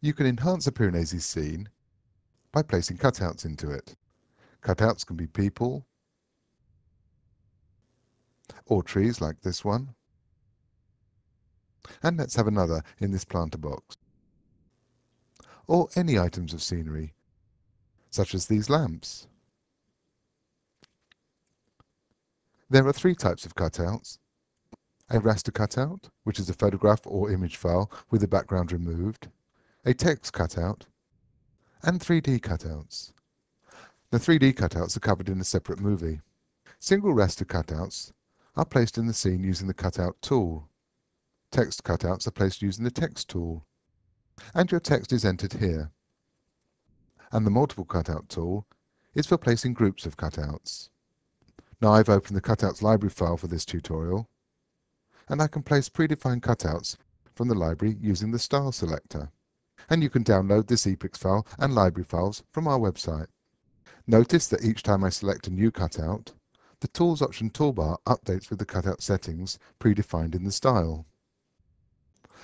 You can enhance a Piranesi scene by placing cutouts into it. Cutouts can be people or trees like this one. And let's have another in this planter box. Or any items of scenery, such as these lamps. There are three types of cutouts. A raster cutout, which is a photograph or image file with the background removed, a text cutout, and 3D cutouts. The 3D cutouts are covered in a separate movie. Single raster cutouts are placed in the scene using the cutout tool. Text cutouts are placed using the text tool. And your text is entered here. And the multiple cutout tool is for placing groups of cutouts. Now I've opened the cutouts library file for this tutorial and I can place predefined cutouts from the library using the style selector. And you can download this ePix file and library files from our website. Notice that each time I select a new cutout, the Tools option toolbar updates with the cutout settings predefined in the style.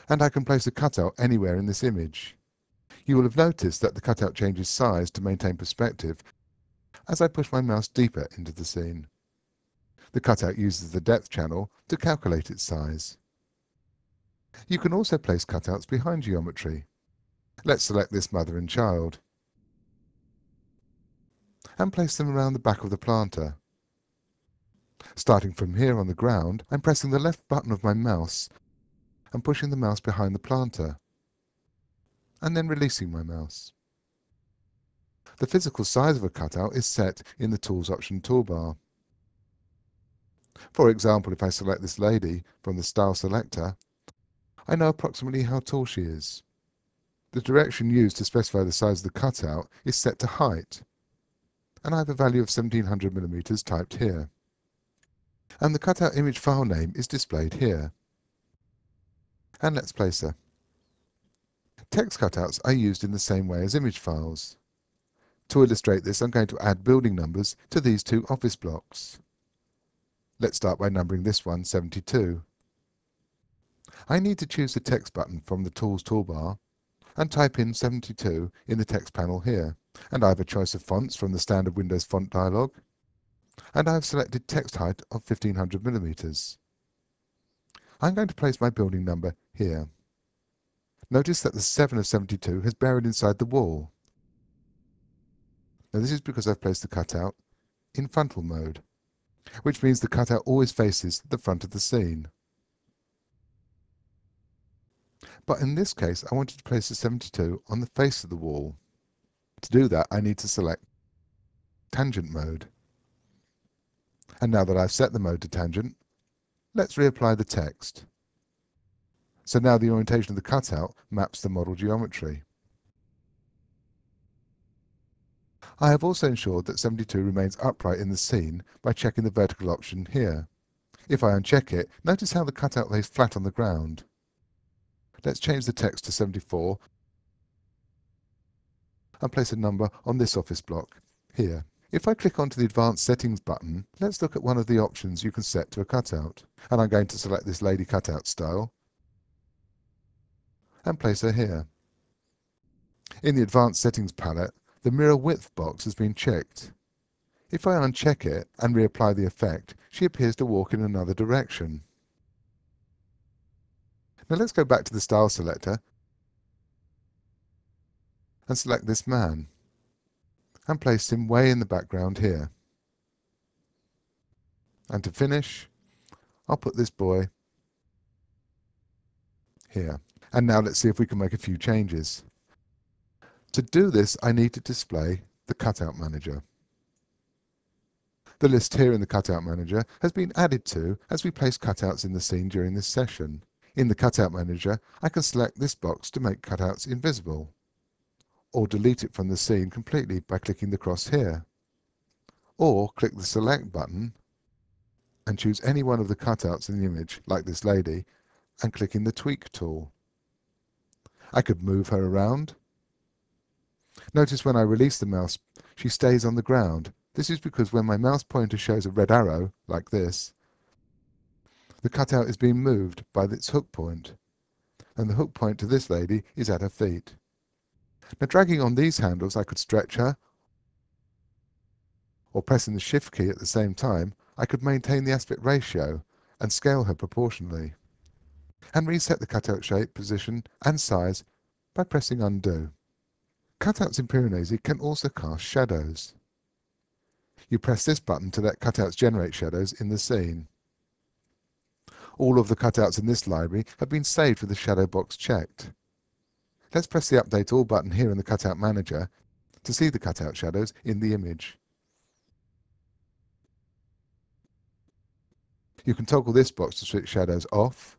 And I can place a cutout anywhere in this image. You will have noticed that the cutout changes size to maintain perspective as I push my mouse deeper into the scene. The cutout uses the depth channel to calculate its size. You can also place cutouts behind geometry. Let's select this mother and child and place them around the back of the planter. Starting from here on the ground, I'm pressing the left button of my mouse and pushing the mouse behind the planter, and then releasing my mouse. The physical size of a cutout is set in the Tools option toolbar. For example, if I select this lady from the Style selector, I know approximately how tall she is. The direction used to specify the size of the cutout is set to height, and I have a value of 1700 millimeters typed here. And the cutout image file name is displayed here. And let's place her. Text cutouts are used in the same way as image files. To illustrate this, I'm going to add building numbers to these two office blocks. Let's start by numbering this one 72. I need to choose the text button from the Tools toolbar and type in 72 in the text panel here. And I have a choice of fonts from the standard Windows font dialog. And I have selected text height of 1500 millimeters. I'm going to place my building number here. Notice that the 7 of 72 has buried inside the wall. Now this is because I've placed the cutout in frontal mode which means the cutout always faces the front of the scene. But in this case, I wanted to place the 72 on the face of the wall. To do that, I need to select tangent mode. And now that I've set the mode to tangent, let's reapply the text. So now the orientation of the cutout maps the model geometry. I have also ensured that 72 remains upright in the scene by checking the vertical option here. If I uncheck it, notice how the cutout lays flat on the ground. Let's change the text to 74 and place a number on this office block, here. If I click onto the Advanced Settings button, let's look at one of the options you can set to a cutout. And I'm going to select this lady cutout style and place her here. In the Advanced Settings palette, the mirror width box has been checked. If I uncheck it and reapply the effect, she appears to walk in another direction. Now let's go back to the style selector and select this man and place him way in the background here. And to finish, I'll put this boy here. And now let's see if we can make a few changes. To do this, I need to display the Cutout Manager. The list here in the Cutout Manager has been added to as we place cutouts in the scene during this session. In the Cutout Manager, I can select this box to make cutouts invisible, or delete it from the scene completely by clicking the cross here, or click the Select button and choose any one of the cutouts in the image, like this lady, and clicking the Tweak tool. I could move her around, Notice when I release the mouse, she stays on the ground. This is because when my mouse pointer shows a red arrow, like this, the cutout is being moved by its hook point, and the hook point to this lady is at her feet. Now dragging on these handles I could stretch her or pressing the shift key at the same time I could maintain the aspect ratio and scale her proportionally and reset the cutout shape, position and size by pressing undo. Cutouts in Piranesi can also cast shadows. You press this button to let cutouts generate shadows in the scene. All of the cutouts in this library have been saved with the shadow box checked. Let's press the Update All button here in the Cutout Manager to see the cutout shadows in the image. You can toggle this box to switch shadows off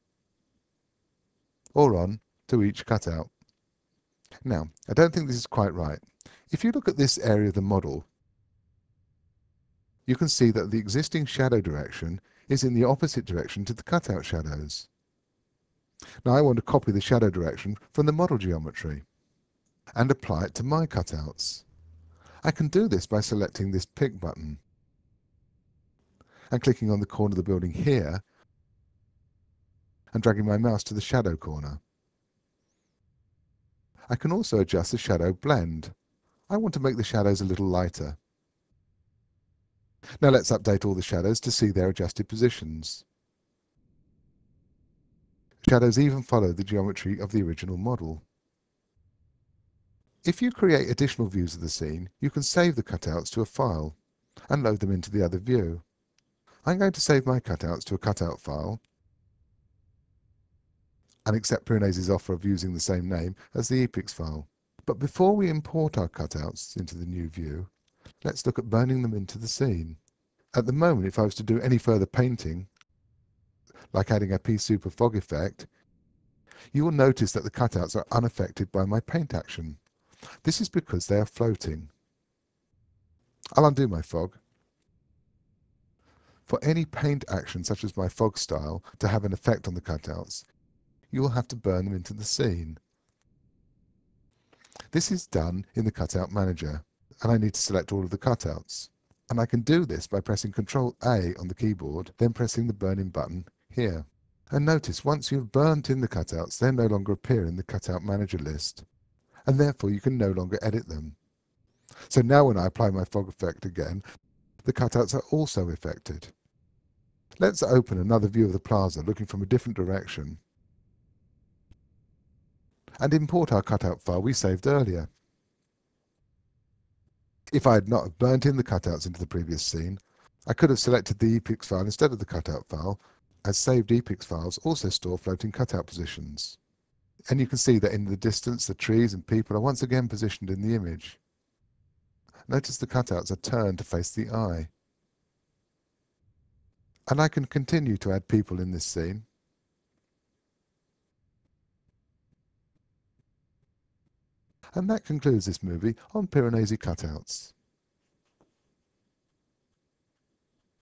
or on to each cutout. Now, I don't think this is quite right. If you look at this area of the model, you can see that the existing shadow direction is in the opposite direction to the cutout shadows. Now I want to copy the shadow direction from the model geometry and apply it to my cutouts. I can do this by selecting this pick button and clicking on the corner of the building here and dragging my mouse to the shadow corner. I can also adjust the shadow blend. I want to make the shadows a little lighter. Now let's update all the shadows to see their adjusted positions. Shadows even follow the geometry of the original model. If you create additional views of the scene, you can save the cutouts to a file and load them into the other view. I'm going to save my cutouts to a cutout file and accept Piranesi's offer of using the same name as the EPIX file. But before we import our cutouts into the new view, let's look at burning them into the scene. At the moment, if I was to do any further painting, like adding a P-Super fog effect, you will notice that the cutouts are unaffected by my paint action. This is because they are floating. I'll undo my fog. For any paint action, such as my fog style, to have an effect on the cutouts, you will have to burn them into the scene. This is done in the Cutout Manager, and I need to select all of the cutouts. And I can do this by pressing Ctrl A on the keyboard, then pressing the Burn In button here. And notice once you've burnt in the cutouts, they no longer appear in the Cutout Manager list, and therefore you can no longer edit them. So now when I apply my fog effect again, the cutouts are also affected. Let's open another view of the plaza looking from a different direction and import our cutout file we saved earlier. If I had not burnt in the cutouts into the previous scene, I could have selected the EPIX file instead of the cutout file, as saved EPIX files also store floating cutout positions. And you can see that in the distance the trees and people are once again positioned in the image. Notice the cutouts are turned to face the eye. And I can continue to add people in this scene. And that concludes this movie on Piranesi cutouts.